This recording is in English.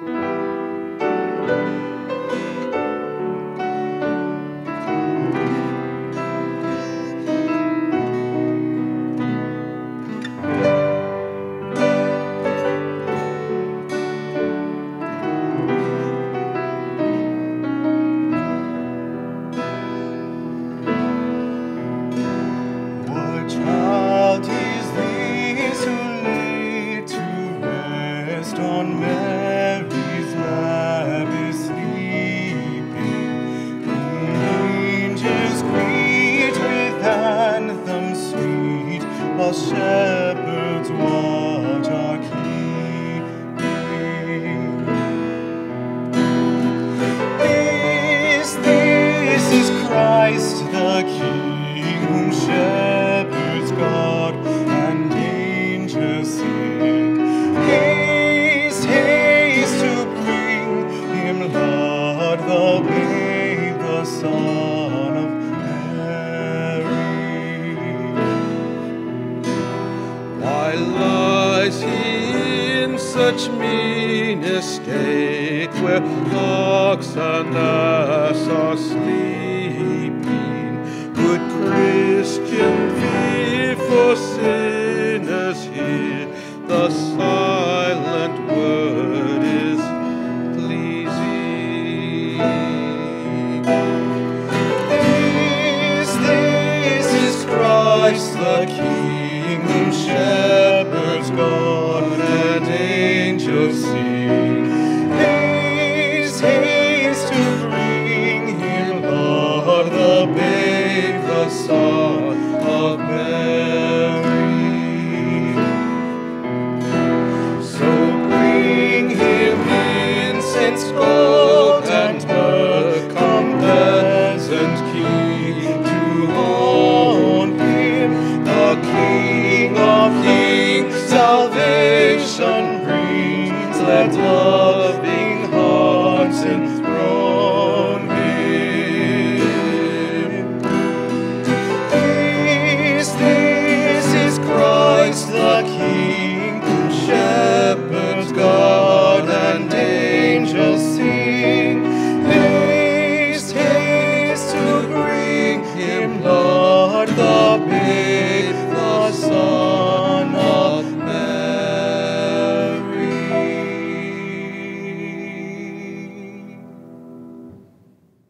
What Christ the King, whom shepherds guard and angels sing. Haste, haste to bring him, Lord, the babe, the Son of Mary. Why lies he in such mean estate, where ox and ass are sleeping? Christian, fear for sinners here, the silent word is pleasing. This, this is Christ the King, shepherds guard and angels sing. Haste, haste to bring him, Lord, the babe, the Son of Mary. So bring him incense, gold, and to him, the King of kings, salvation brings. Let loving